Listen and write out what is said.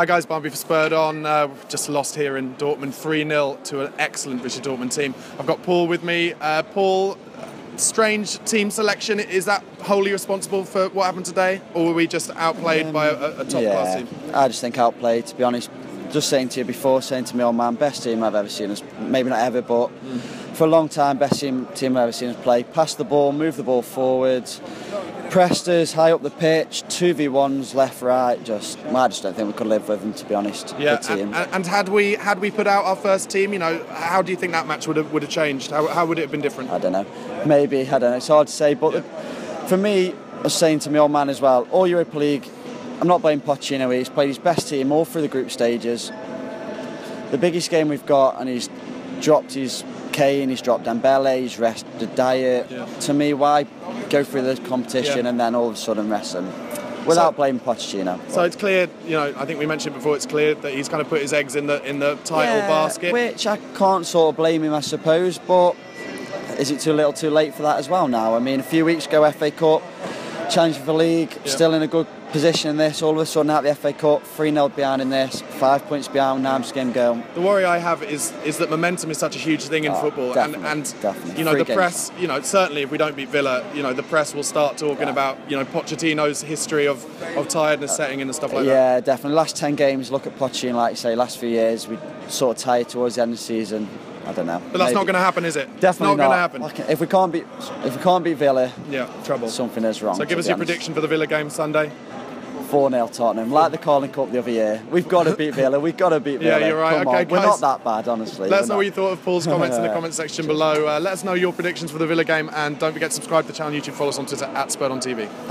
Hi guys, Barbie for Spurred on. Uh, just lost here in Dortmund 3 0 to an excellent Borussia Dortmund team. I've got Paul with me. Uh, Paul, strange team selection. Is that wholly responsible for what happened today? Or were we just outplayed um, by a, a top yeah, class team? I just think outplayed, to be honest. Just saying to you before, saying to me, oh man, best team I've ever seen us. Maybe not ever, but mm. for a long time, best team, team I've ever seen us play. Pass the ball, move the ball forwards pressed us high up the pitch, two v ones left, right. Just I just don't think we could live with them, to be honest. Yeah, and, and, had we had we put out our first team, you know, how do you think that match would have would have changed? How, how would it have been different? I don't know. Maybe I don't know. It's hard to say, but yeah. the, for me, I was saying to my old man as well. All Europa League. I'm not blaming Pochettino. He's played his best team all through the group stages. The biggest game we've got, and he's dropped his Kane, he's dropped Dembele, he's rested Dier. Yeah. To me, why go through the competition yeah. and then all of a sudden rest them? Without so, blaming Pochettino. So it's clear, you know, I think we mentioned before, it's clear that he's kind of put his eggs in the in the title yeah, basket. Which I can't sort of blame him, I suppose, but is it too little too late for that as well now? I mean, a few weeks ago, FA Cup, challenging for the league, yeah. still in a good position in this. All of a sudden, out the FA Cup, 3 0 behind in this, five points behind, now I'm just going to go. The worry I have is is that momentum is such a huge thing in oh, football. And, and definitely. you know, Three the games. press, you know, certainly if we don't beat Villa, you know, the press will start talking yeah. about, you know, Pochettino's history of, of tiredness setting in and stuff like yeah, that. Yeah, definitely. Last 10 games, look at Pochettino, like you say, last few years, we sort of tired towards the end of the season. I don't know. But that's Maybe. not going to happen, is it? Definitely not, not. going to happen. If we can't beat, if we can't beat Villa, yeah, trouble. Something is wrong. So give us your honest. prediction for the Villa game Sunday. 4 0 Tottenham, like the Carling Cup the other year. We've got to beat Villa. We've got to beat Villa. Yeah, you're right. Come okay, on. We're not that bad, honestly. Let us know what you thought of Paul's comments in the comment section below. Uh, let us know your predictions for the Villa game, and don't forget to subscribe to the channel, YouTube, follow us on Twitter at Spurred on TV.